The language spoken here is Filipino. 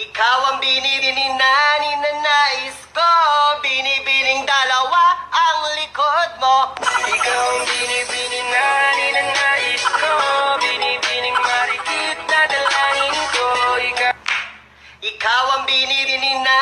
Ikaw ang binibini na ninanais Ikaw ang binibini na